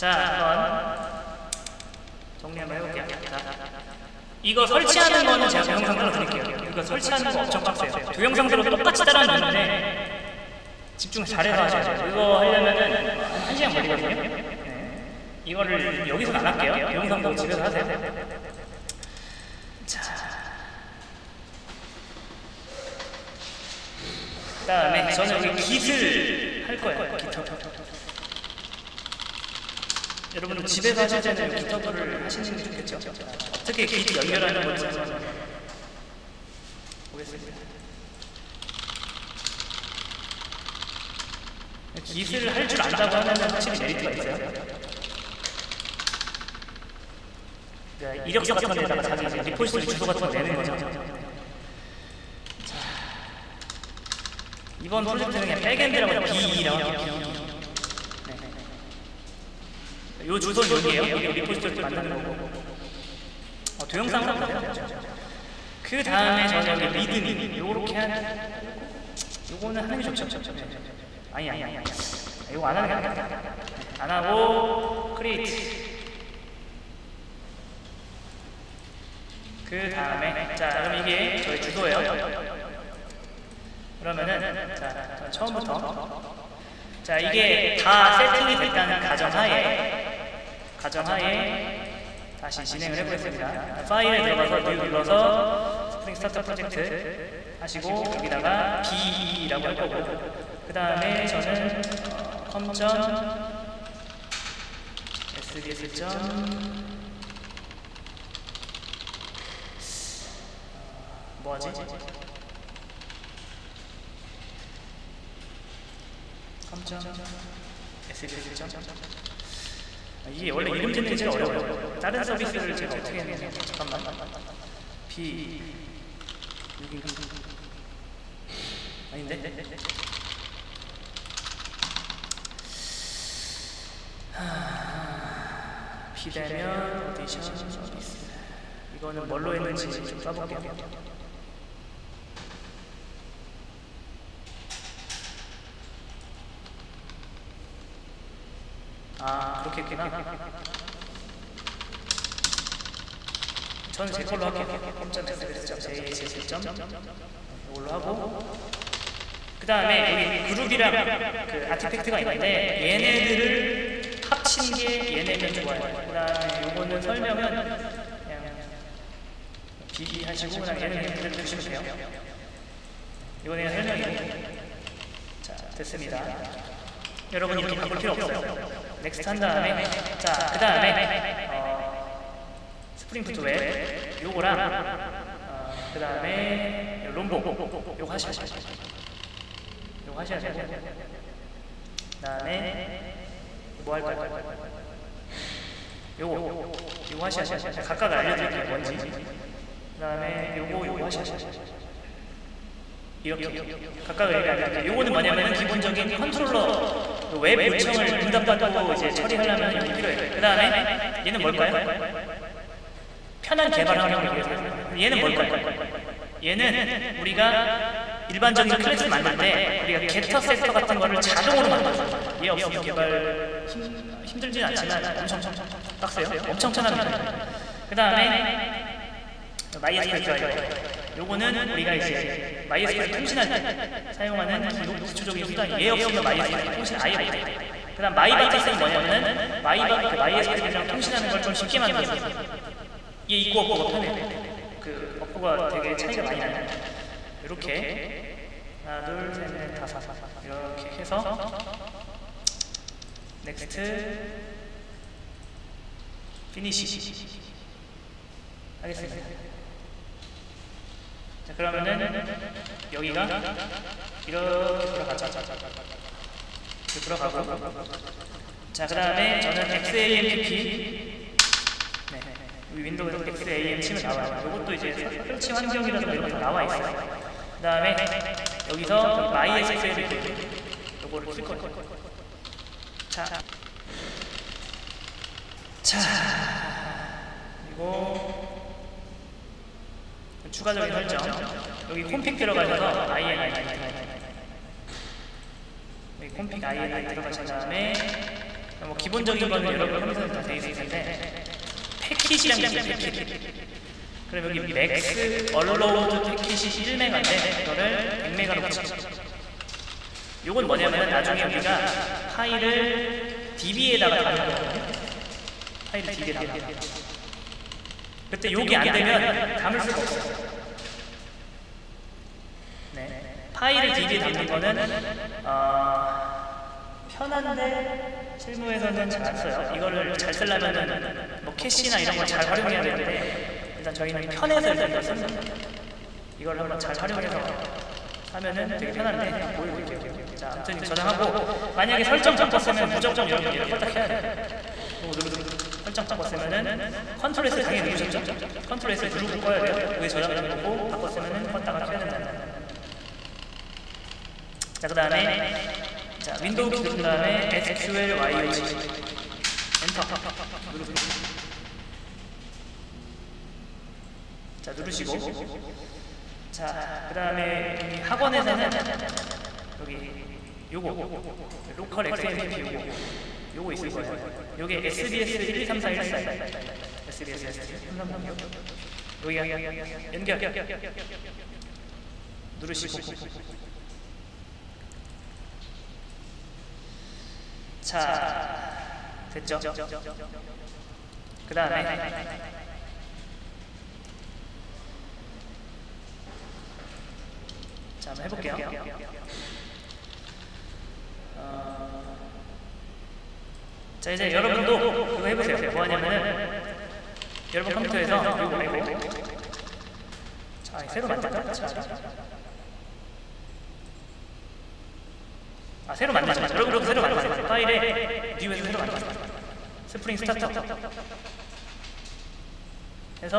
자, 한번 정리 한번 해볼게요. 자, 이거 설치하는 거는 제가 동영상 틀어드릴게요. 이거 설치하는 거 엄청 빡세요. 동영상대로 똑같이 따라하는데 집중 잘해서 하셔야 돼요. 이거 하려면은 한 1시간 걸리거든요. 네. 이거를 여기서 안 할게요. 동영상 보고 집에서 하세요. 자. 그 다음에 저는 여기 Git을 할 거예요. GitHub. 여러분들 집에서 하실 때는 GitHub를 하시는 게 좋겠죠. 어떻게 Git 연결하는 한번 보겠습니다. Git을 할줄 안다고 하면 확실히 메리트가 있어요. 이력서 같은 데다가 자기 repository 주소 같은 거 내는 거죠. 자, 이번 프로젝트는 그냥 backend라고 B라고 요. 주소는 여기에요. 여기 repository 만드는 거고. 어, 동영상으로 보세요. 그 다음에 저는 여기 README 요렇게 하는 요거는 하는 게 좋죠. 아니 아니 아니. 이거 안 하는 게 아니야. 안 하고 create. 그 다음에 자 그럼 이게 저희 주소예요. 그러면은 자 처음부터 자 이게 다 세팅이 됐다는 가정하에 가정하에 다시 진행을 해보겠습니다. 파일에 들어가서 new 눌러서 Spring Starter Project 하시고 여기다가 B라고 할 거고 그 다음에 저는 com점 sbs 점 뭐하지? com점 sbs 점 아, 이게 원래 이름 짓는 게 제일 어려워요. 다른 서비스를 제가 어떻게 했냐면 잠깐만 B 여기 아닌데? 하... 비대면 오디션 서비스 이거는 뭘로 했는지 좀 써볼게요. 아 그렇게 했구나. 저는 제 걸로 할게요. 0.sbs.js.점 이걸로 하고 그 다음에 여기 그룹이랑 그 아티팩트가 있는데 얘네들을 합친 게 얘네면 좋아요. 그 다음에 요거는 설명은 그냥 비기하시고 그냥 얘는 그냥 두시면 돼요. 그냥 설명이고 자 됐습니다. 여러분 이렇게 바꿀 필요 없어요. next 한 다음에 자 그 다음에 어, Spring Boot Web 요거랑 어, 그 다음에 롬보 요거 하셔야 돼요. 요거 하셔야 되고 그 다음에 뭐 할까요? 요거 요거 하셔야 돼요. 각각 알려드릴게요 뭔지 그 다음에 요거 요거 하셔야 돼요. 이렇게 각각 알려드릴게요. 요거는 뭐냐면은 기본적인 컨트롤러 웹 요청을 응답받고 이제 처리하려면 여기 필요해요. 그 다음에 얘는 뭘까요? 편한 개발 환경을 위해서 얘는 뭘까요? 얘는 우리가 일반적인 클래스 만들 때 우리가 getter setter 같은 거를 자동으로 만들어줘요. 얘 없으면 개발 힘, 힘들진 않지만 엄청 빡세요. 엄청 편합니다. 그 다음에 있고 요거는 우리가 이제 MySQL 통신할 때 사용하는 기본 기초적인 수단이 얘 없으면 MySQL 통신 아예 못해요. 그 다음 MyBatis는 뭐냐면은 마이바, 그 MySQL이랑 통신하는 걸 좀 쉽게 만들어요. 얘 있고 없고가 편해요. 그 없고가 되게 차이가 많이 나요. 이렇게 하나 둘셋넷 다섯 이렇게 해서 next finish 하겠습니다. 자 그러면은 여기가 이렇게 들어가죠. 이렇게 들어가고 자 그 다음에 저는 XAMPP 네, 윈도우에서 XAM 치면 나와요. 이것도 이제 설치 환경이라든가 이런 거 나와 있어요. 그 다음에 여기서 MySQL 요거를 쓸 거예요. 자, 자, 그리고 추가적인 설정 여기 config 들어가셔서 INI 여기 config INI 들어가신 다음에 뭐 기본적인 거는 여러분 컴퓨터에 다돼 있을 텐데 패킷이란 게 있어요. 그럼 여기 max allowed packet이 1메가인데 이거를 100메가로 붙여. 요건 뭐냐면 나중에 우리가 파일을 DB에다가 담는 거거든요. 파일을 DB에 담는 거. 그때 요게 안 되면 담을 수가 없어요. 네. 파일을 DB에 담는 거는 어, 편한데 실무에서는 잘 안 써요. 이거를 잘 쓰려면은 뭐 캐시나 이런 걸 잘 활용해야 되는데 일단 저희는 편해서 일단 이걸 씁니다. 이걸 한번 잘 활용해서 하면은 되게 편한데 보여드릴게요. 자, 아무튼 저장하고 만약에 설정 바꿨으면 무조건 여러분 이렇게 딱 해야 돼 누르고 설정 바꿨으면은 control S 당연히 누르셨죠? control S 누르고 꺼야 돼요. 왜 저장하는 거고 바꿨으면은 껐다가 켜야 된다. 자, 그 다음에 자, 윈도우 키 누른 다음에 SQLyog enter 누르고 자, 누르시고 자, 그 다음에 학원에서는 여기 요거 로컬 XMP 요거 요거 있을 거예요. 요게 SBS 123414 SBS 1336 여기 연결 누르시고 자 됐죠? 그 다음에 자, 한번 해볼게요. 어... 자, 이제 여러분도 그거 해보세요. 뭐 하냐면은, 여러분 컴퓨터에서 이거 말고, 자, 새로 만들까? 자, 아, 새로 만들지 마. 여러분, 새로 만들어. 파일에 뉴에서 새로 만들어. Spring Start. 해서,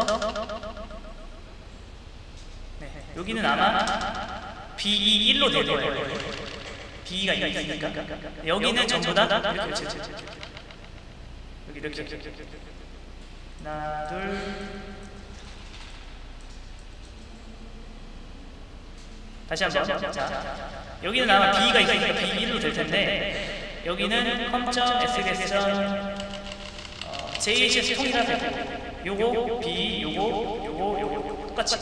네, 여기는 아마 BE1로 될 거예요. B가 있으니까. 여기는 전부 다 이렇게 치 여기 이렇게. 하나, 둘. 다시 한 번. 자, 여기는 아마 B가 있으니까 B1로 될 텐데, 여기는 com.sbs.jhs 통일하세요. 요거, B, 요거, 요거, 요거. 똑같이.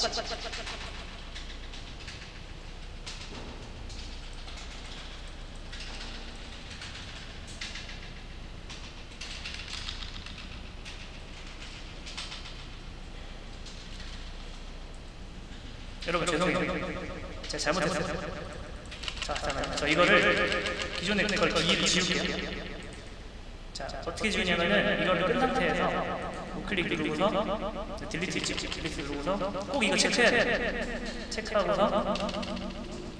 여러분 죄송해요. 제가 잘못했어요. 자, 잠깐만요. 저 이거를 기존에 걸 B를 지울게요. 자, 어떻게 지우냐면은 이거를 끈 상태에서 우클릭 누르고서 delete 있지? delete 누르고서 꼭 이거 체크해야 돼요. 체크하고서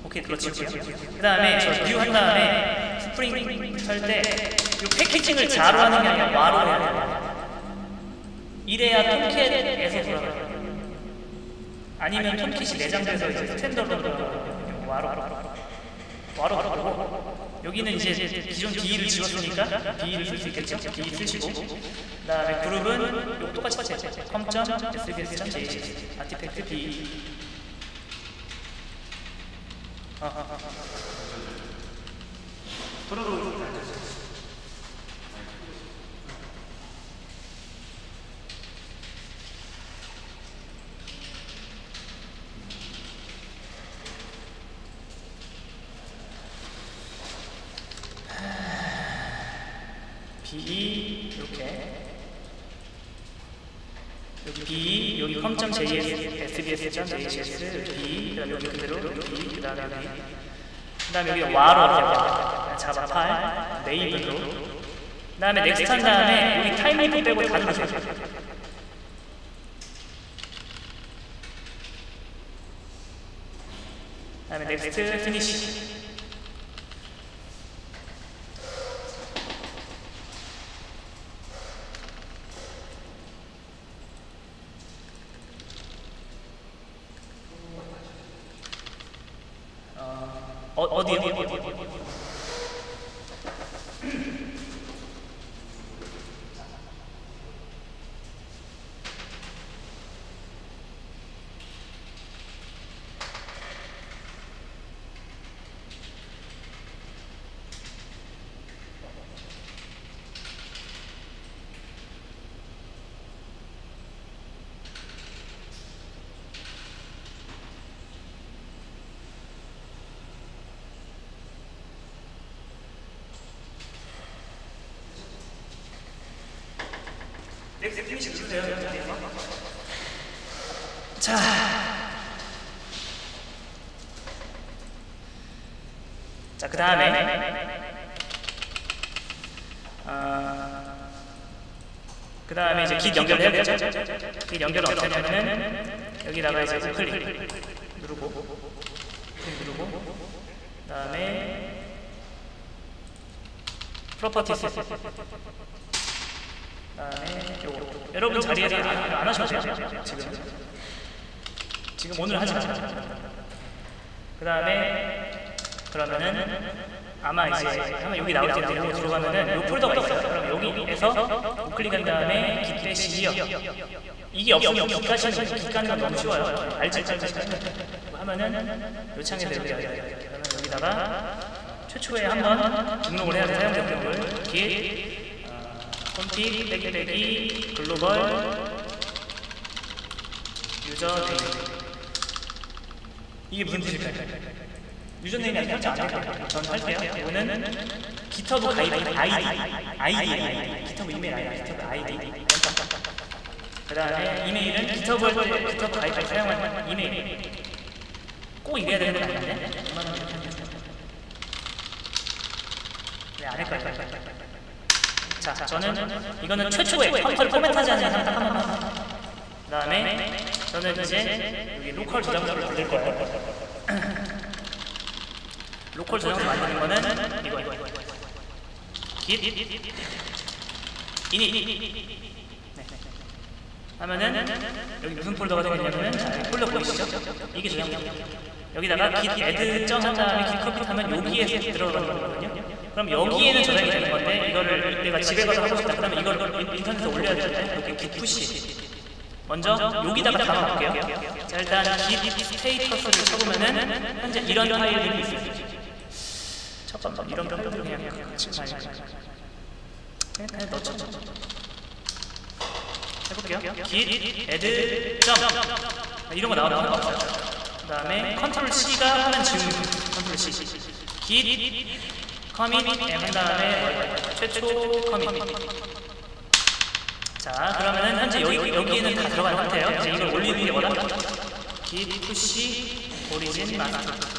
오케이, 지울게요. 그 다음에 저 뷰 한 다음에 스프링 설때 이 패키징을 jar로 하는 게 아니라 war로 해야 돼요. 이래야 Tomcat에서 돌아가요. 아니면 Tomcat이 내장돼서 이제 standalone으로. war로. 와로 하고. 여기는 이제 기존 D를 지웠으니까 D를 쓸 수 있겠죠? D 쓰시고. 그 다음에 그룹은 똑같이 com.sbs.js 아티팩트 D. 프로로 B 이렇게 여기 B 여기 com.js sbs.js B 그다음에 여기 그대로 B 그 다음에 여기 그 다음에 여기 와로 자바 팔 네이버로. 그 다음에 넥스트 한 다음에 여기 타임리프 빼고 다 누르세요. 그 다음에 넥스트 피니시 어, 어디 어디 어디 어디 next finish 누르세요. 자. 자, 그 다음에, 어, 그 다음에 이제 git 연결해야겠죠? git 연결을 어떻게 하냐면은, 여기다가 이제 우클릭 누르고, 누르고, 그 다음에, 프로퍼티스. 그 다음에 요거. 여러분 자리에서 안, 안 하셔도 돼요. 지금. 지금 오늘 하지 마세요. 그 다음에 그러면은 아마 이제 하면 여기 텐데 요거 들어가면은 요 폴더가 있어요. 그럼 여기에서 우클릭한 다음에 기대 시리어 이게 없으면 기가시는 기가는 건 너무 쉬워요. 알지 알지 하면은 요 창에 들어가야 돼요. 그러면 여기다가 최초에 한번 등록을 해야 돼 사용자 등록을. git config 빼기 빼기 global user name 이게 무슨 뜻일까요? username이 아니라 설정 안 될까요? 저는 할게요. 이거는 GitHub 가이드 아이디 아이디. GitHub 이메일 아이디 GitHub 아이디. 그 다음에 이메일은 GitHub 할때 GitHub 가이드 사용하는 이메일. 꼭 이래야 되는 건 아닌데 왜 안 할까요? 자, 저는 이거는 최초의 컴퓨터를 포맷하지 않는 상태 한 번만. 그 다음에 저는 이제 여기 로컬 저장소를 만들 거예요 로컬 저장소 만드는 거는 이거 이거 git init 네. 하면은 여기 무슨 폴더가 여기 폴더 보이시죠? 이게 저장소 여기다가 git add 점 한 다음에 git copy 하면 여기에서 들어가는 거거든요. 그럼 여기에는 저장이 되는 건데 이거를 내가 집에 가서 하고 싶다 그러면 이걸 인터넷에 올려야 되는데 여기 git push. 먼저 여기다가 담아볼게요. 자 일단 git 스테이터스를 쳐보면은 현재 이런 파일들이 있어요 잠깐만 이런 병도 그냥 그냥 넣죠 해볼게요. git add 점. 이런 거 나오면 상관없어요. 그 다음에 컨트롤 C가 하면 지우는 컨트롤 C. git commit 한 다음에 최초 commit 자 그러면은 현재 여기, 여기에는 다 들어간 상태예요. 이제 이걸 올리는 게 뭐다? git push origin master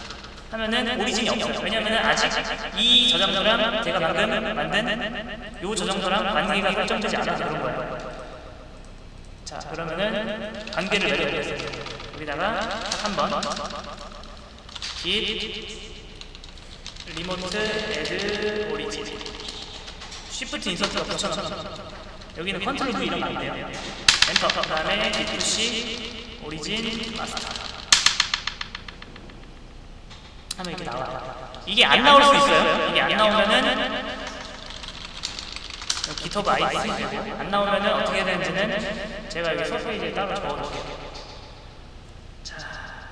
하면은 origin이 없어요. 왜냐면은 아직 이 저장소랑 제가 방금 만든 요 저장소랑 관계가 설정되지 않아서 그런 거예요. 자, 그러면은 관계를 내려보겠습니다. 여기다가 한번 git remote add origin shift insert가 붙여넣어 여기는 컨트롤 V 이런 거안 돼요. 엔터 그 다음에 git push origin master 하면 이렇게 나와요. 이게 안 나올 수 있어요. 이게 안 나오면은 기터브 아이디 쓰고요. 안 나오면은 어떻게 되는지는 제가 여기 서페이지에 따로 적어놓을게요. 자,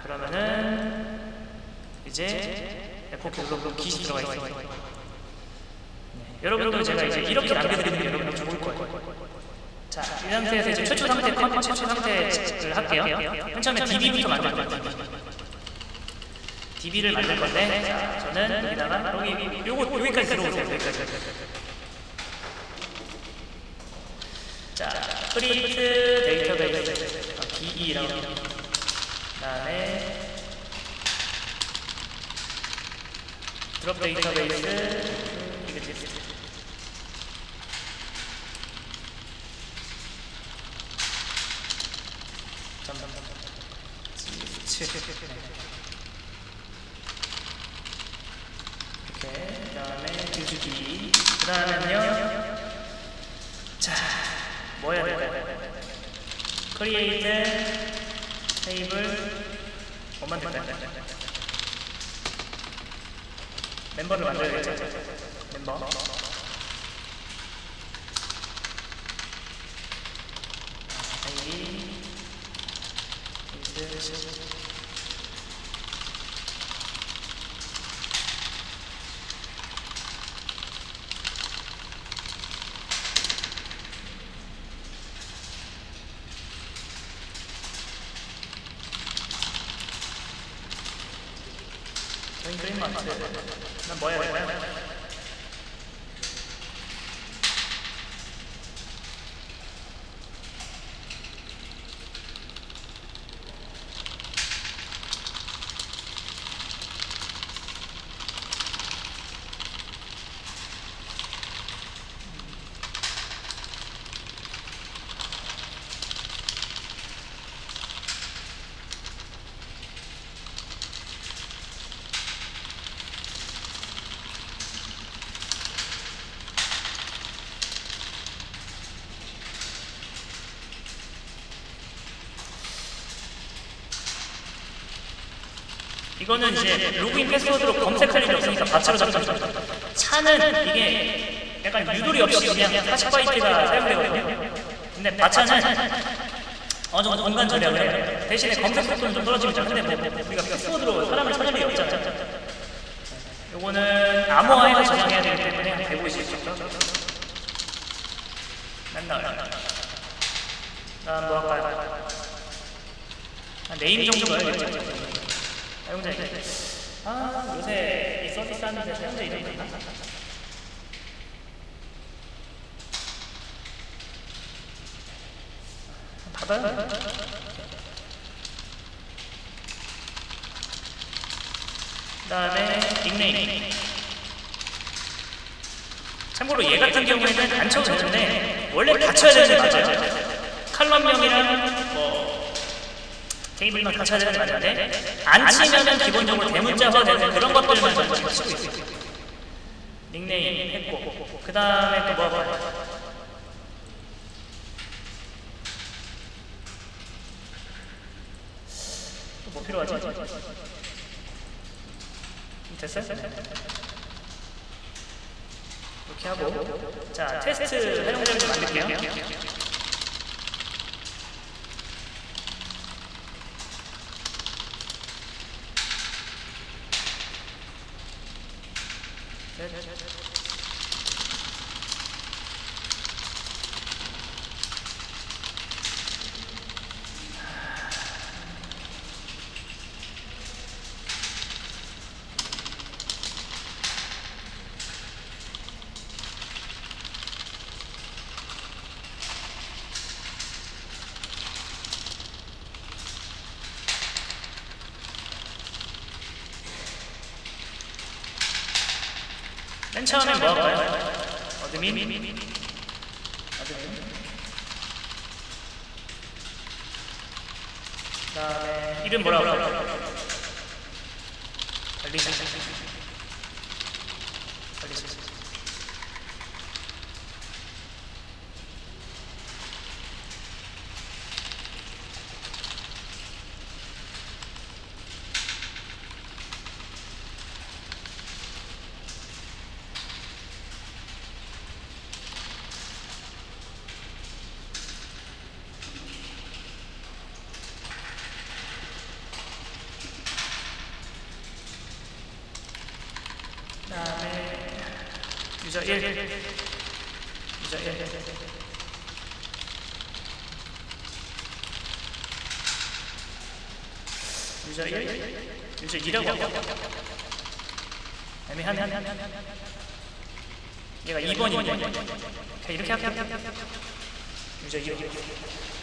그러면은 이제 F4 글로벌 기시 들어가 있어요. 네. 여러분들 제가 이제 이렇게 남겨드리는 게 여러분들 좋을 거예요. 자, 이 상태에서 이제 최초 상태, 최초 상태를 할게요. 맨 처음에 DB부터 만들 거예요. DB를 만들 건데 자, 저는 여기다가 여기 요거 여기까지 들어오세요. 여기까지. 자, create database DE라고 그다음에 drop database 이게 리스트 점점점 이렇게 그 다음에 뒤주기 그 다음에는요 자 뭐야 될까요 create table 뭐 만들까요 멤버를 만들어야겠죠 멤버 아이디 이즈 그림 맞지? 난 이거는 이제 로그인 패스워드로 검색할 일이 없으니까 바치로 잡혀줘. 차는 이게 약간 유도리 없이 그냥 40바이트가 사용되거든요. 근데 바차는 어느 정도 공간 절약을 해요. 대신에 검색 속도는 좀 떨어지겠죠. 근데 뭐 우리가 패스워드로 사람을 찾을 일이 없잖아요. 요거는 암호화해서 저장해야 되기 때문에 한150 정도. 맨날. 다음 뭐 할까요? 한 네임 정도 넣어야겠죠. 사용자 이름. 아, 요새 이 서비스 하는데 사용자 이름 있나? 받아요? 그 다음에 닉네임. 참고로 얘 같은 경우에는 안 쳐도 되는데 원래 다 쳐야 되는 게 맞아요. 칼럼명이랑 뭐 테이블만 되는 게 맞는데 안 치면은 기본적으로 대문자화 되는 그런 것들만 저는 치고 있어요. 닉네임 했고 그 다음에 또 뭐 할까요? 또뭐 필요하지? 됐어요? 이렇게 하고 자 테스트 사용자를 좀 만들게요 شد شد شد شد 처음에 뭐 할까요? 어드민? 어드민? 그 다음에 이름 뭐라고? 알리시 알리시 그다음에 유저 1 유저 1 유저 1 유저 2라고 할까? 애매하네 얘가 2번이네 그냥 이렇게 할까? 유저 2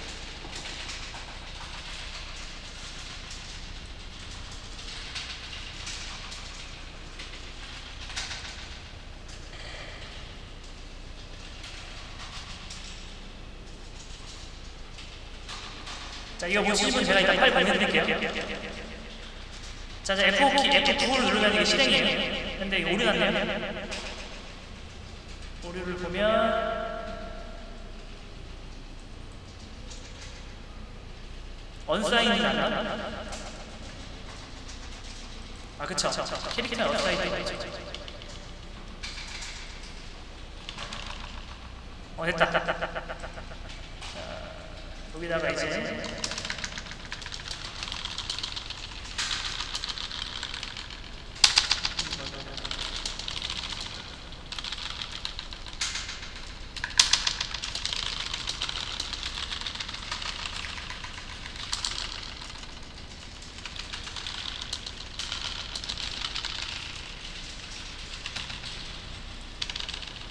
자, 이거 보시는 분 제가 이따 파일 보내드릴게요. 자, 자, F4키, F9를 누르면 이게 실행이에요. 근데 이게 오류 났네요. 오류를 보면 언사인이 나나? 아, 그쵸. 캐릭터는 언사인이 있죠. 어, 됐다. 자, 여기다가 이제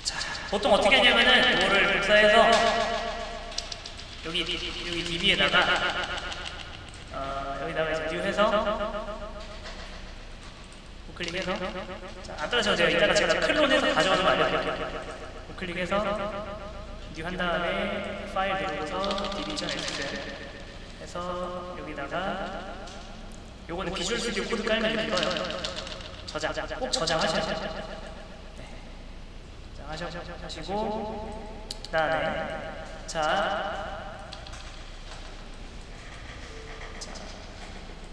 자, 보통 어떻게 하냐면은 이거를 복사해서 여기 여기 DB에다가 어, 여기다가 이제 new해서 우클릭해서 자, 안 따라 쳐도 돼요. 이따가 제가 clone해서 가져가는 거 알려드릴게요. 우클릭해서 뷰 한 다음에 파일 들어가서 db.sql 해서 여기다가 요거는 Visual Studio Code 깔면 떠요. 저장 꼭 저장하셔야 돼요. 네. 저장하시고 그다음에 자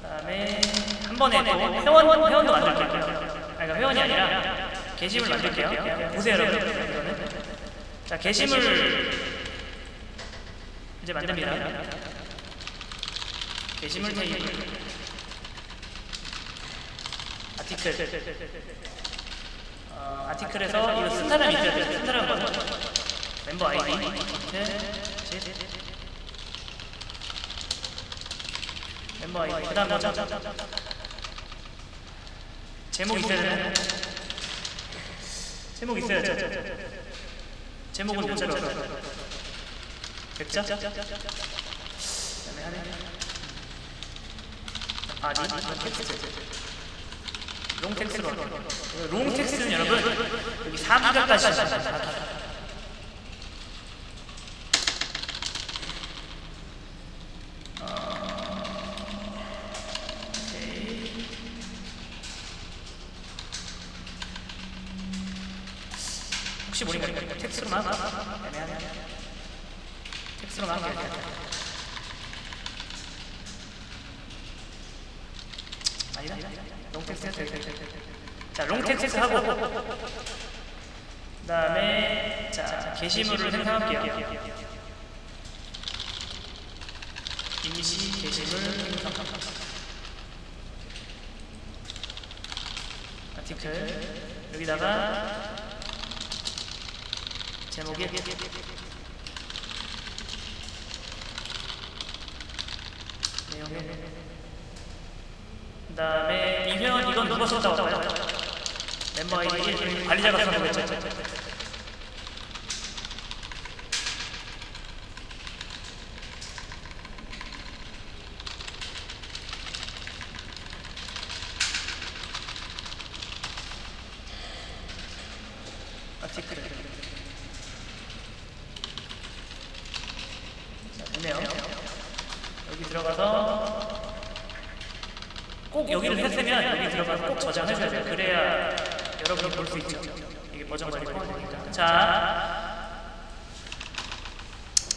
그다음에 한 번에 또 회원 회원도 만들게요. 아니, 그러니까 회원이 아니라 게시물 만들게요. 보세요, 여러분. 이거는 자 게시물 이제 만듭니다. 게시물 테이블 아티클 어, 아티클에서 이거 쓴 사람이 있어야 돼요. 쓴 사람은 뭐죠? 멤버 아이디 네, 셋, 멤버 아이디 그 다음 뭐죠? 제목 있어야 되나요? 제목 있어야죠 제목은 몇 자로 백자? 하나 바디 텍스트 롱 텍스트로 롱 텍스트는 여러분 여기 4기가까지 있습니다 혹시 모르니까 텍스트로만 애매하네 텍스트로만 하게 아니다 long text 자, long text 하고 그다음에 자, 게시물을 생성할게요. 임시 게시물 생성. 아티클 여기다가 제목이 내용에 그 다음에 이 회원 이건 누가 썼다고 할까요? 멤버 아이디 관리자가 쓴 거겠죠? 아티클 자, 됐네요 여기 들어가서 꼭 여기를 했으면 여기 들어가서 꼭 저장하셔야 돼요. 그래야 여러분이 볼 수 있죠. 이게 버전 관리 포함되니까. 자,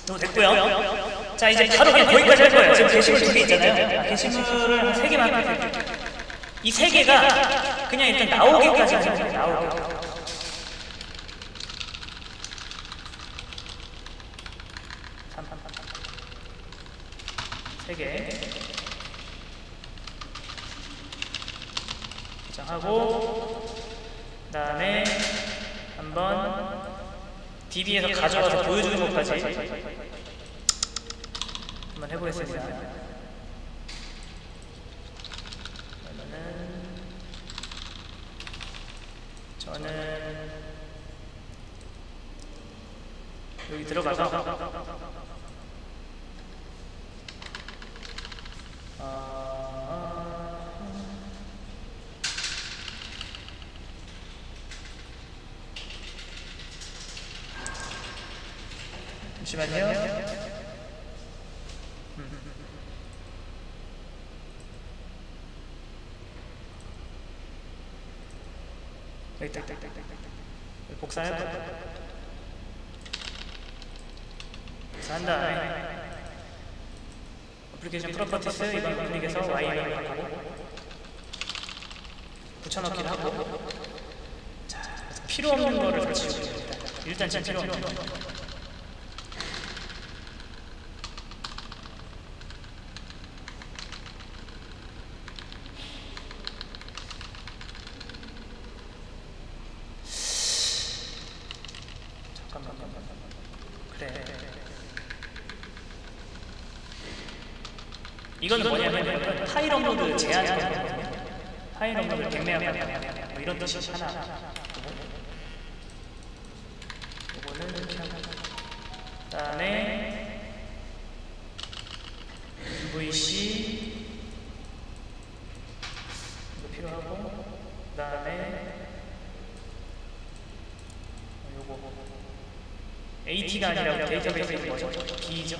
너무 됐고요. 자, 이제 바로 거기까지 할 거예요. 지금 게시물 두 개 있잖아요. 아, 게시물을 한 세 개만 할게요. 이세 개가 그냥 일단 나오기까지 하시면 돼요. 나오게. 세 개. 저장하고 그다음에 한번 DB에서 가져와서 보여주는 것까지 한번 해보겠습니다. 그러면은 저는 여기 들어가서 어, 잠시만요. 여기 있다, 있다, 있다, 있다. 여기 복사할 거야. 복사한 다음에 application properties 이번 클릭해서 YML로 바꾸고 붙여넣기를 하고 자, 필요 없는 거를 다 됩니다. 일단 지금 필요 없는 거. 잠깐만, 잠깐만. 그래. 이거는 뭐냐면 파일 업로드 제한이거든요. 파일 업로드 경매하면 뭐 이런 뜻이 하나. 이거는 이렇게 하고. 그다음에 MVC 이거 필요하고 그다음에 요거 AT가 아니라 데이터베이스에 뭐죠? B죠?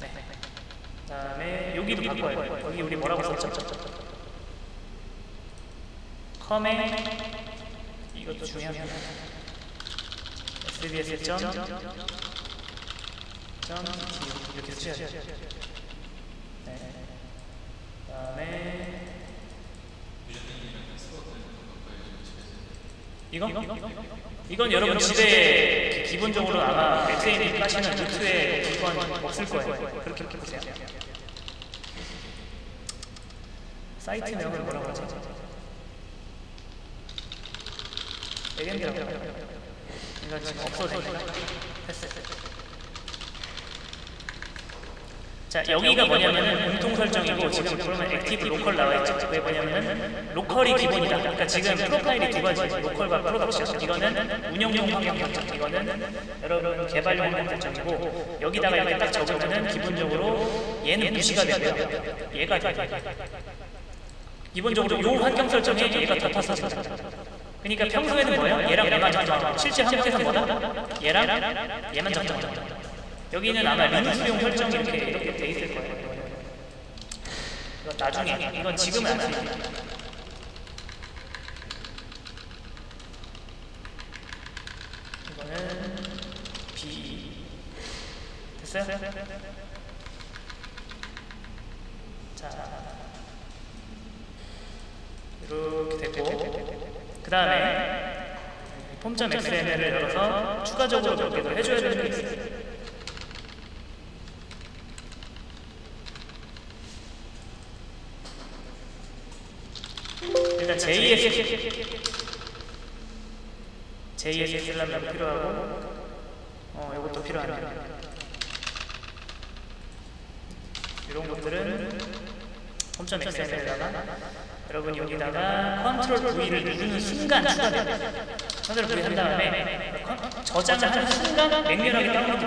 네. 그 다음에 여기도 바꿔요. 여기 우리 뭐라고 썼죠? 컴에 이것도 중요합니다. SBS 점 점 이렇게 쓰셔야. 네. 그 다음에 이거? 이 건 여러분 집에 기본적으로 아마 XAB 까시는 루트에 이건 없을 거예요. 그렇게 보세요. 사이트 명을 뭐라고 하죠? 해요. 이건 지금 되니까 됐어요. 자 여기가 뭐냐면은 공통 설정이고 지금 그러면 active local 나와 있죠. 그게 뭐냐면은 local이 기본이다. 그러니까 지금 profile이 두 가지, local과 production. 이거는 운영용 환경 설정. 이거는 여러분 개발용 환경 설정이고 여기다가 이렇게 딱 적으면은 기본적으로 얘는 무시가 되고요. 얘가 돼. 기본적으로 요 환경 설정에 얘가 덮어서 진다. 그러니까 평소에는 뭐예요? 얘랑 얘만 적정하고 실제 한국에서 뭐다? 얘랑 얘만 적정한다. 여기는 아마 리눅스용 설정이 이렇게 이렇게 돼 있을 거예요. 이건 나중에 이건 지금은 안 쓰는 이거는 B 됐어요? 자 이렇게 됐고 그 다음에 폼.xml을 열어서 추가적으로 몇개더 해줘야 되는 게 있어요. 일단 JS JSTL도 필요하고 어 이것도 필요하네요 이런 것들은 pom.xml에다가 여러분이 여기다가 Ctrl V를 누르는 순간 추가돼요 Ctrl V 한 다음에 저장을 하는 순간 맹렬하게 다운로드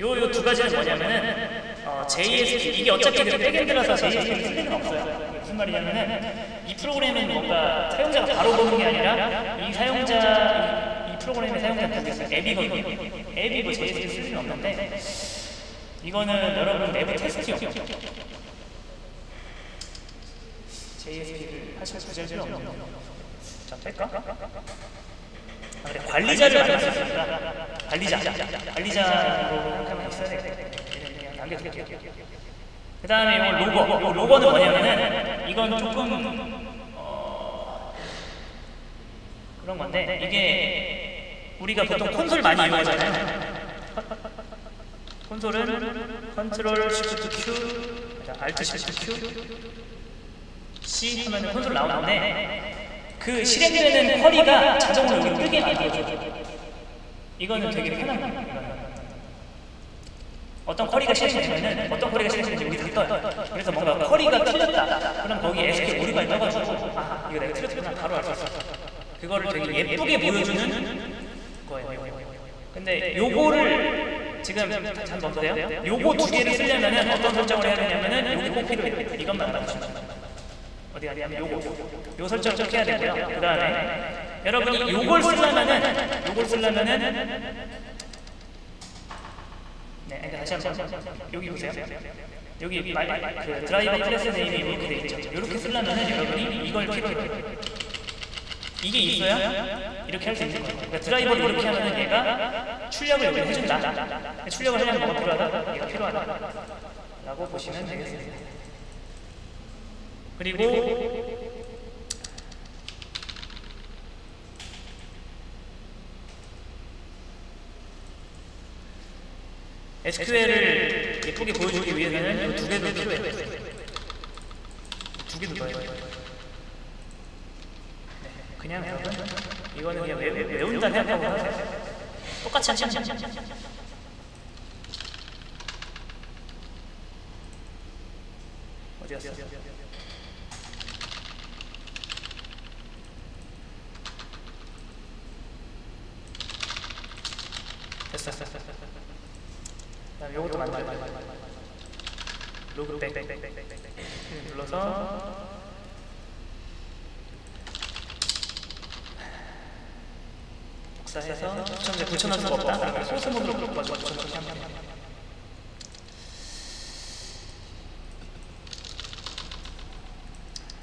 요요 두 가지는 뭐냐면은 어, JSP 이게 어차피 그 backend라서 쓸 일은 없어요. 무슨 말이냐면은 이 프로그램은 뭔가 사용자가 바로 보는 게 아니라 이 사용자 이, 이 프로그램의 사용자 있어요? 앱이거든요. 앱이 뭐 JSP 쓸 일은 없는데 이거는 여러분 내부 테스트용 JSP를 하실 필요 없는 자 뺄까? 아, 그래, 관리자를 수 있으니까 관리자 관리자로 생각하면 있어야 되겠다 남겨둘게요 그 다음에 이 로고 이 로고는 뭐냐면은 이건 조금 어, 그런 건데 이게 우리가 보통 콘솔 많이 이용하잖아요 콘솔은 Ctrl Shift Q 자, Alt Shift Q C 하면 콘솔 나오는데 그 실행되는 query가 자동으로 뜨게 만들어줘요. 이거는 되게 거예요. 어떤 query가 실행되면은 어떤 query가 실행되는지 여기 다 떠요. 그래서 뭔가 query가 틀렸다. 그럼 거기 SQL 오류가 떠가지고 아 이거 내가 틀렸구나 바로 알 수 있어. 그거를 되게 예쁘게 보여주는 거예요. 근데 요거를 지금 잘 보세요. 요거 두 개를 쓰려면은 어떤 설정을 해야 되냐면은 꼭 필요해요. 이것만 맞추면 어디 가냐면 요거 요 설정 꼭 해야 되고요 그 다음에 여러분이 요걸 쓰려면은 요걸 쓰려면은 네 다시 한번 여기 보세요. 여기 말, 그 드라이버 클래스 네임이 이렇게 돼 있죠. 이렇게 쓰려면은 여러분이 이걸 필요해요. 이게 있어야 이렇게 할 수 있는 거예요. 그러니까 드라이버를 이렇게 하면은 얘가 출력을 여기 해준다 출력을 하려면 뭐가 필요하다? 얘가 필요하다? 라고 보시면 되겠습니다. 그리고 SQL을 예쁘게 보여주기 위해서는 두 개도 필요해요. 두 개도 넣어요. 네, 그냥 여러분 이거는 그냥 외, 외, 외운다 생각하고. 똑같이 하시면 어디 갔어? 됐어, 됐어, 됐어. 요것도 만들어. 로그 백 눌러서 복사해서 붙여놓 붙여놓을 수가 없다. 소스 모드로 바꿔가지고 붙여놓기 하면 돼요.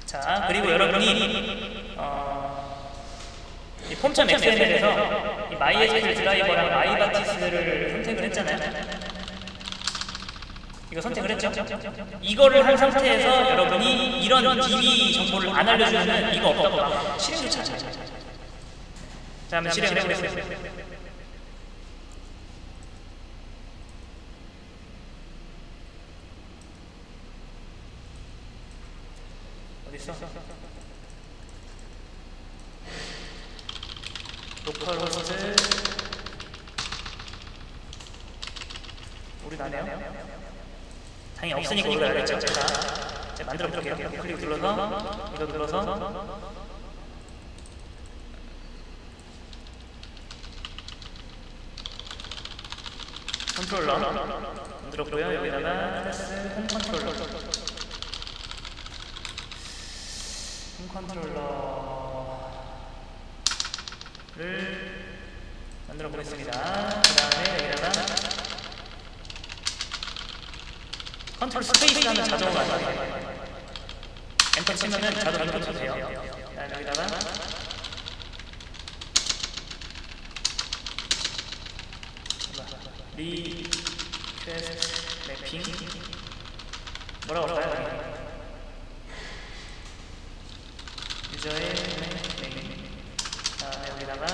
자, 그리고 여러분이 어, 이 폼참 XML에서 이 MySQL 드라이버랑 마이바티스를 선택을 했잖아요. 이거 선택을 했죠? 이거를 한 상태에서 여러분이 이런 DB 정보를 안 알려주면 이거 없다고 막 실행조차. 자, 한번 실행을 해보겠습니다. 어딨어? localhost 오류 나네요. 알겠죠? 자, 제가 만들어 볼게요. 클릭 눌러서 이거 눌러서 컨트롤러 만들었고요. 여기다가 클래스 home controller home controller를 만들어 보겠습니다. 그 다음에 여기다가 Ctrl Space 하면 자동으로 안 나와요. 엔터 치면은 자동 인풋 돼요. 그 다음에 여기다가 request mapping 뭐라고 할까요? user의 main 다음에 여기다가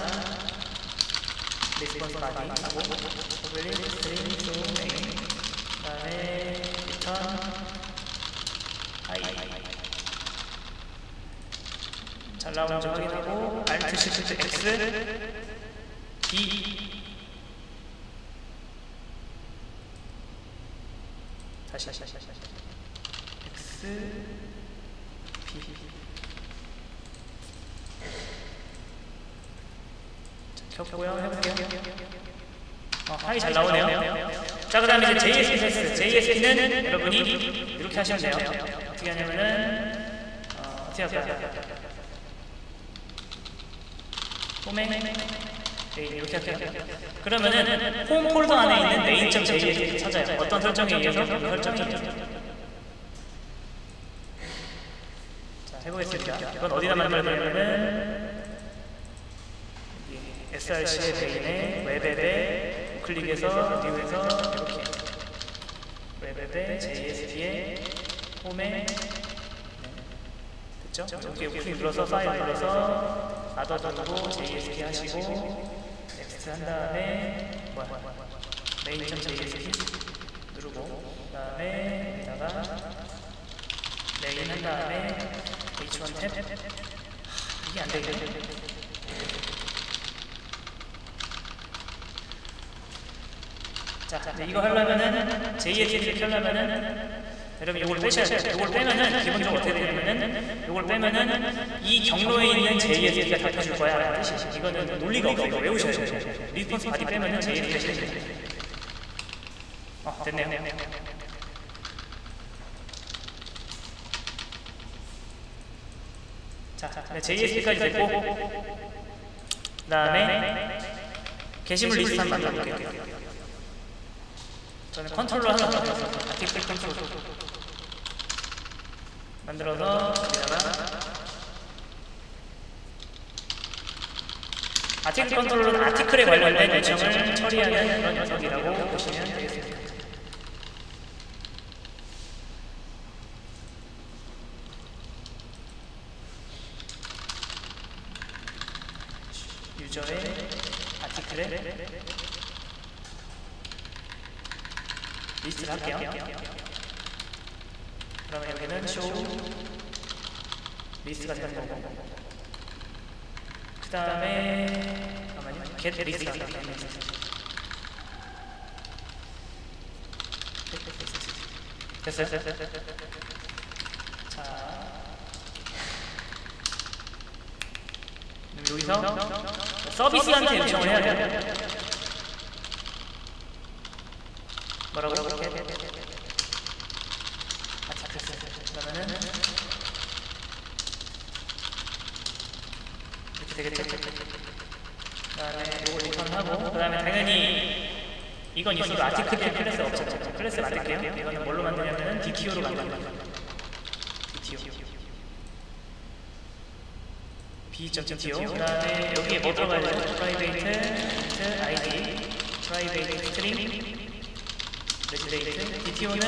response body 하고 public String to main 그다음에 return hi 잘 나오는지 확인하고 Alt Shift X D 다시 다시 다시 다시 X P 자, 켰고요 해볼게요 어, 하이 잘 나오네요 자 그 다음에 이제 JSP JSP는 여러분이 이렇게 하시면 돼요. 어떻게 하냐면은 어, 어떻게 할까요? 홈에 이렇게 할게요. 그러면은 홈 폴더 안에 있는 main.js를 찾아요. 어떤 설정에 의해서 이 설정이 자 해보겠습니다. 이건 어디다 만들어 놓냐면은 SRC의 베인에 웹앱에 클릭해서 뉴에서 이렇게 웹앱에 JSP에 홈에 네. 됐죠? 여기 클릭 눌러서 파일 눌러서 아더 누르고 JSP 하시고 next 한 다음에 main.jsp 누르고 그 다음에 여기다가 메인 한 다음에 h1 탭 이게 안 되겠네 자, 네, 이거 하려면은 JSP를 켜려면은 여러분 이걸 빼셔야 돼요. 이걸 빼면은 기본적으로 어떻게 되냐면은 이걸 빼면은 이 경로에 있는 JSP가 답해줄 거야. 라는 뜻이 이거는 논리가 없어요. 이거 외우셔야 돼요. response body 빼면은 JSP가 실행돼요. 어, 됐네요. 자, 네, JSP까지 됐고 그 다음에 게시물 리스트 한번 만들어볼게요. 저는 컨트롤러 하나 만들어서 article control 만들어서 article controller는 article에 관련된 요청을 처리하는 그런 녀석이라고 보시면 되겠습니다. user의 article에 list를 할게요. 그러면 여기는 show list가 되는 거고 그 다음에 get list가 되는 거고 됐어요? 자 여기서 서비스한테 요청을 해야 돼요. 뭐라고 이렇게? 아티클스 그러면은 이렇게 되겠죠? 그 다음에 이거 리턴하고 그 다음에 당연히 이건 있어도 아티클에 클래스 없잖아요. 클래스 만들게요. 이거는 뭘로 만드냐면은 DTO로 거예요. DTO b.to 그 다음에 여기에 뭐 들어가야 되죠? int id private string date, DTO는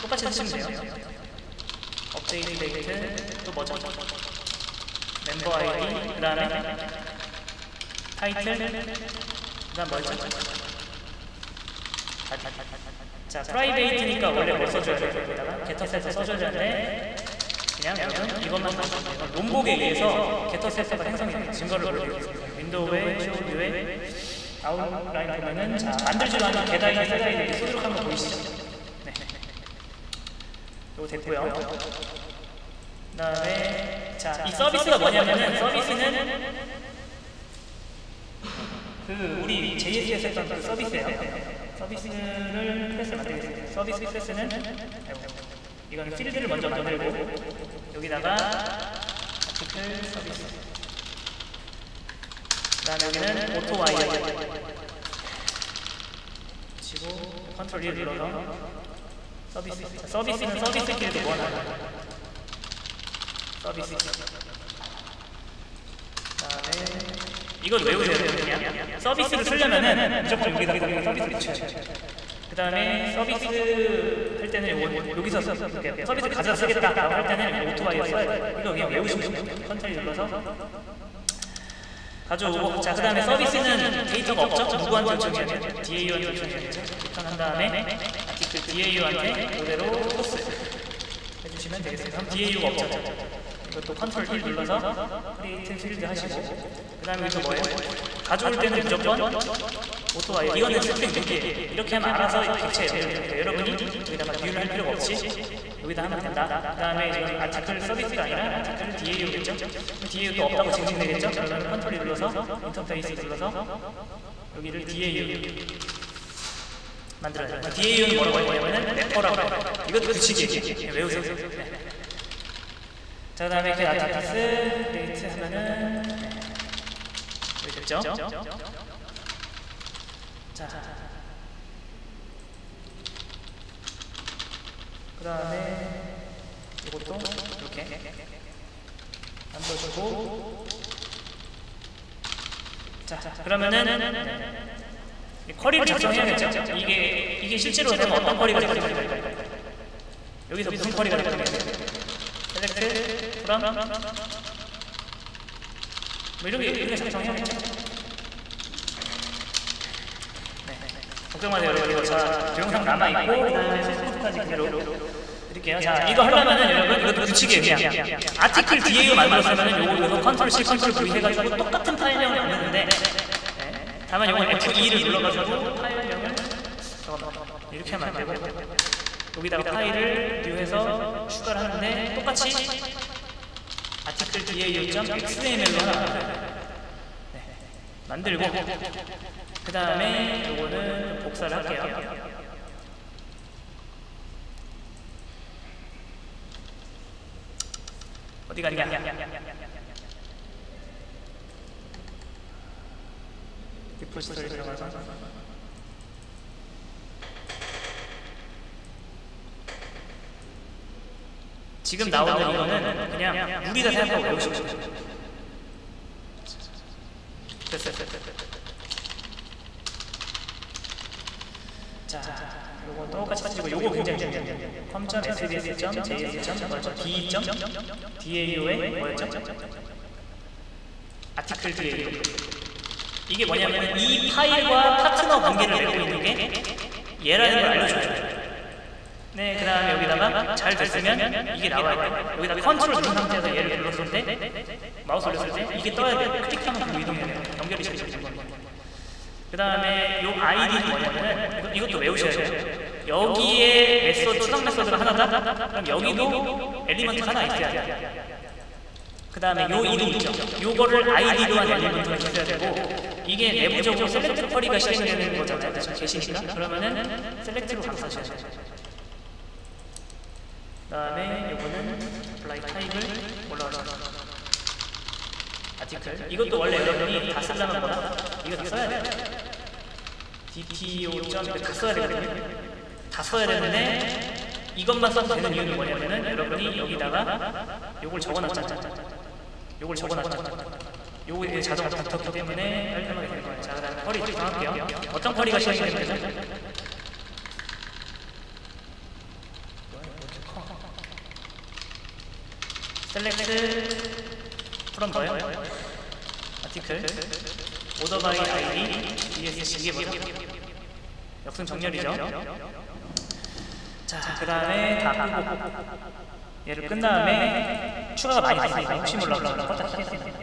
똑같이 쓰시면 돼요. update date, 또 뭐죠? member ID, 그 다음에 타이틀, 그 다음 뭐였죠? 자, private니까 원래 뭘 써줘야 돼요? 여기다가 getter set을 써줘야 되는데 그냥 여러분 이것만 써주면 돼요. Lombok에 의해서 게터셋가 돼요. 증거를 올려드리겠습니다. window에 show view에 outline 보면은 자, 만들지도 않은 게다이드 셀라이드 수두룩한 거 보이시죠? 네. 이거 됐고요. 그 다음에 자, 이 서비스가 뭐냐면은 서비스는 그 우리 JS에서 했던 그 서비스예요. 서비스를 클래스를 만들겠습니다. 서비스 클래스는 이거는 필드를 먼저 만들고 여기다가 article 서비스 그 다음에 여기는 오토 와이어. 치고 컨트롤 1 눌러서 서비스 서비스 필드 뭐 하나 서비스 그다음에 이걸 외우세요. 그냥 서비스를 쓰려면은 무조건 여기다 여기다 서비스를 붙여요. 그 다음에 서비스 할 때는 요, 여기서 서비스 가져다 쓰겠다 라고 할 때는 오토바이어 써야 돼요. 이거 그냥 외우시면 돼요. 컨트롤 눌러서 가져오고 자 그 다음에 서비스는 데이터가 없죠? 누구한테 요청해야 요청해야 되죠? 요청한 다음에 아티클 DAU한테 그대로 포스. 해주시면 되겠습니다. 그럼 DAU가 없잖아요 이것도 컨트롤 1 눌러서 크리에이트 필드 하시고. 그 다음에 이거 뭐예요? 가져올 때는 무조건 오토바이. 이거는 스펙 4개. 이렇게 하면 알아서 객체예요. 여러분이 여기다가 뷰를 할 필요가 없이 여기다 하면 된다 그 다음에 지금 아티클 서비스가 아니라 아티클 DAU겠죠? DAU도 없다고 증명되겠죠? 그러면 컨트롤 2 눌러서 인터페이스 눌러서 여기를 DAU 만들어야 돼요 DAU는 뭐라고 하냐면은 래퍼라고 이것도 붙이기 외우세요 네. 자, 그 다음에 그 아티피스 레이트 하면은 여기 됐죠? 자, 그 다음에 이것도 이렇게 만들어주고 자, 그러면은 이 쿼리를 작성해야겠죠? 이게 이게 실제로 되면 어떤 쿼리가 작성될까요? 여기서 무슨 쿼리가 작성될까요? 셀렉트 프롬 뭐 이런 게 이렇게 작성해야겠죠? 네. 걱정 마세요 여러분 자 동영상 남아있고 그 다음에 소스코드까지 그대로 드릴게요 자 이거 하려면은 여러분 이것도 붙이기에 그냥. article DAO 만들었으면은 요거 요거 Ctrl C Ctrl V 해가지고 똑같은 파일명을 만드는데 네. 다만 요건 F2를 눌러가지고 파일명을 이렇게 하면 안 되고 여기다가 파일을 new해서 추가를 하는데 똑같이 article DAO.xml로 하나 네. 만들고 그 다음에 요거는 복사를 할게요 어디 갔냐 리포지터리 들어가서 지금 나오는 이거는 그냥 물이다 생각하고 외우시면 돼요. 됐어요. 자, 요거 똑같이 쓰고 요거 굉장히 중요해요. com.sbs.js.d.da우에 뭐였죠? 아티클 DAU. 이게 뭐냐면 이 파일과 파트너 관계를 맺고 있는 게 얘라는 걸 알려줘요. 네, 그 다음에 여기다가 잘 됐으면 이게 나와야 돼요. 여기다가 컨트롤 누른 상태에서 얘를 눌렀을 때 마우스 올렸을 때 이게 떠야 돼요. 클릭하면 그로 이동해야 돼요. 연결이 잘 되는 겁니다. 그 다음에 요 아이디는 뭐냐면은 이것도 외우셔야 돼요. 여기에 메소드, 추상 메소드가 하나다? 그럼 여기도 element 하나 있어야 돼요. 그 다음에 요 이름 있죠. 요거를 아이디로 한 element가 있어야 되고 이게 내부적으로 select query가 실행되는 거잖아요. 계시니까 그러면은 select로 감싸셔야 돼요. 그 다음에 요거는 result type을 올라가서 article 이것도 원래 여러분이 다 쓰려는 거라 이거 다 써야 돼요 DTO 점 이거 다 써야 되거든요 다 써야 되는데 이것만 썼던 이유는 뭐냐면은 여러분이 여기다가 요걸 적어놨잖아. 요걸 적어놨잖아. 요게 자동으로 붙었기 때문에 깔끔하게 되는 거예요 자 그다음 query 구성할게요? 어떤 query가 실행이 되면 되죠? select from 뭐요? article? order by ID? DESC 이게 뭐죠? 역순 정렬이죠? 자, 그 다음에 다 얘를 끈 다음에 추가가 많이 됐으니까 혹시 몰라서 껐다 키겠습니다.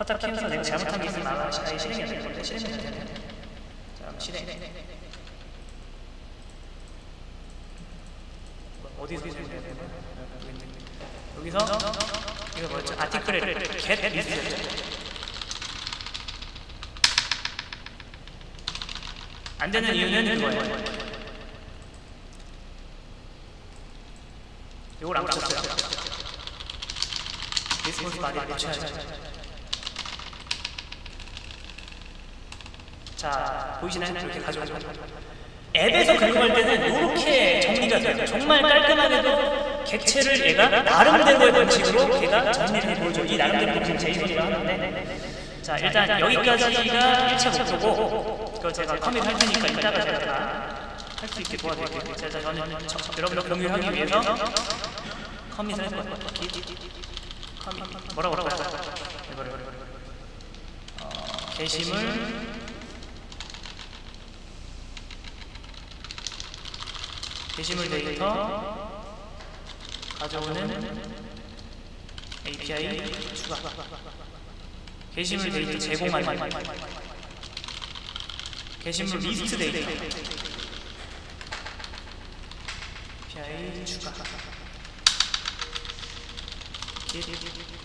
껐다 키면서 내가 잘못한 게 있으면 아마 실행이 안될 건데 실행이 안 되네. 자, 실행. 어디서 실행해야? 여기서 이거 뭐였죠? 아티클을 get 리스트였죠? 안 되는 이유는 그거예요. 이걸 안 붙였어요. Response 많이 붙여야죠. 자, 보이시나요? 이렇게 가져오죠. 앱에서 긁어갈 때는 이렇게 정리가 돼요. 정말 깔끔하게도 객체를 얘가 나름대로의 방식으로 걔가 정리를 보여줘. 이 나름대로 방식 제이손이라 하는데 자, 일단 여기까지가 1차 목표고 그거 제가 커밋 할 테니까 이따가 제가 다할수 있게 도와드릴게요. 자, 자, 저는 저, 여러분들 공유하기 위해서 커밋을 할 거예요. 커밋. 뭐라고 뭐라고? 이거를 어, 게시물. 게시물. 데이터. 가져오는 API 추가. 게시물 데이터 제공하는 게시물 리스트 데이터. API 추가 git 오리진 마